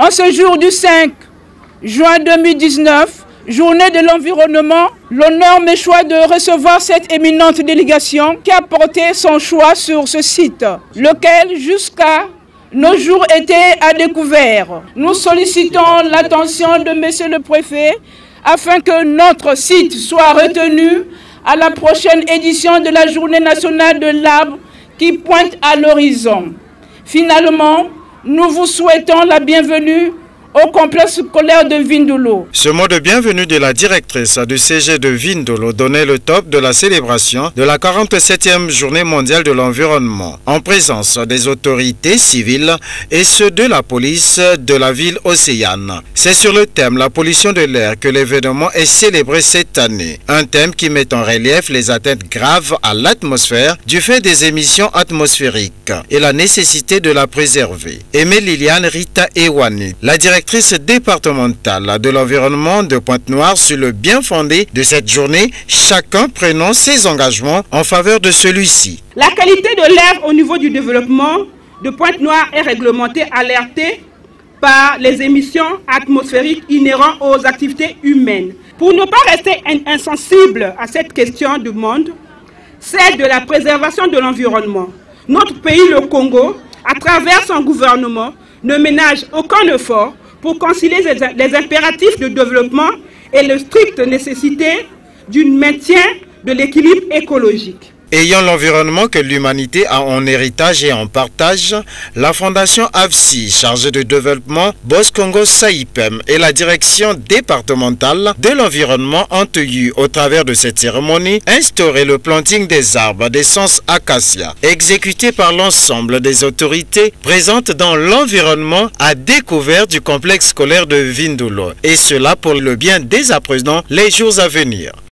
En ce jour du 5 juin 2019, journée de l'environnement, l'honneur me choix de recevoir cette éminente délégation qui a porté son choix sur ce site, lequel jusqu'à nos jours était à découvert. Nous sollicitons l'attention de Monsieur le Préfet afin que notre site soit retenu à la prochaine édition de la Journée nationale de l'arbre qui pointe à l'horizon. Finalement, nous vous souhaitons la bienvenue au complexe scolaire de Vindolo. Ce mot de bienvenue de la directrice du CG de Vindolo donnait le top de la célébration de la 47e journée mondiale de l'environnement en présence des autorités civiles et ceux de la police de la ville océane. C'est sur le thème la pollution de l'air que l'événement est célébré cette année. Un thème qui met en relief les atteintes graves à l'atmosphère du fait des émissions atmosphériques et la nécessité de la préserver. Aimé Liliane Rita Ewani, la directrice départementale de l'environnement de Pointe-Noire sur le bien fondé de cette journée, chacun prenant ses engagements en faveur de celui-ci. La qualité de l'air au niveau du développement de Pointe-Noire est réglementée, alertée par les émissions atmosphériques inhérentes aux activités humaines. Pour ne pas rester insensible à cette question du monde, c'est de la préservation de l'environnement. Notre pays, le Congo, à travers son gouvernement, ne ménage aucun effort pour concilier les impératifs de développement et la stricte nécessité d'un maintien de l'équilibre écologique. Ayant l'environnement que l'humanité a en héritage et en partage, la fondation AFSI, chargée de développement Boscongo Saipem et la direction départementale de l'environnement ont eu, au travers de cette cérémonie, instauré le planting des arbres d'essence acacia, exécuté par l'ensemble des autorités présentes dans l'environnement à découvert du complexe scolaire de Vindoulo, et cela pour le bien des apprenants les jours à venir.